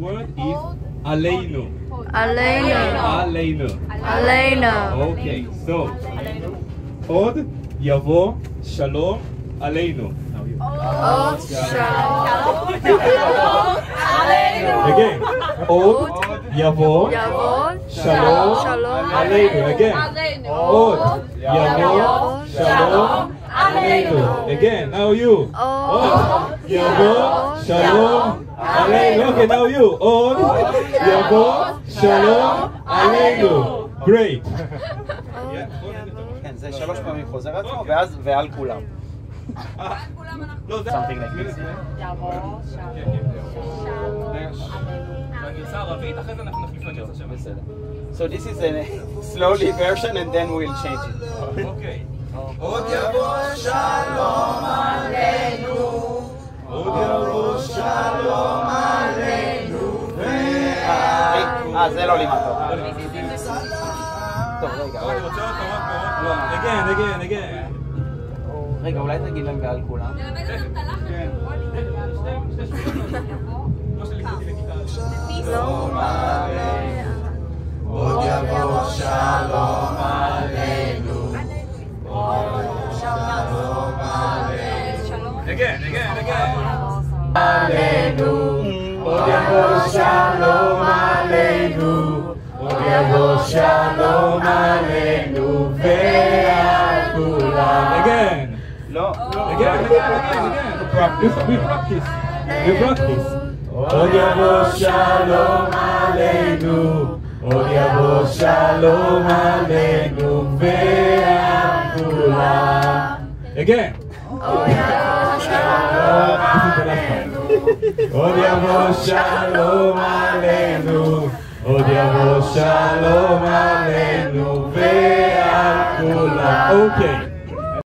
word is Aleinu. Aleinu. Aleinu. Aleinu. Okay, so Od Yavo Shalom Aleinu. Od Shalom Aleinu. Again. Od Yavo Shalom Aleinu. Again. Od Yavo Shalom Aleinu. Again. Now you. Oh Yavo Shalom עלינו. Okay, now you. עוד יבוא שלום עלינו. Great. כן, זה שלוש פעמים חוזר על עצמו, ואז ועל כולם. לא, זה... Something like this. בגרסה הערבית, אחרי זה אנחנו נחליף לגרסה שלנו. בסדר. So this is a slowly version and then we'll change it. אה, זה לא לימד טוב. טוב, רגע. אני רוצה אותו עוד מאוד. לא, נגן, נגן, נגן. רגע, אולי תגיד להם על כולם. עוד יבוא שלום עלינו, עוד שלום עלינו. נגן, נגן, נגן. יבוא שלום עלינו ועל כולם. Again. לא. Again, again, again, again. Practice. We practice. We practice. עוד יבוא שלום עלינו, עוד יבוא שלום עלינו ועל כולם. Again. עוד יבוא שלום עלינו, עוד יבוא שלום עלינו ועל כולם. Okay.